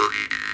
Johnny.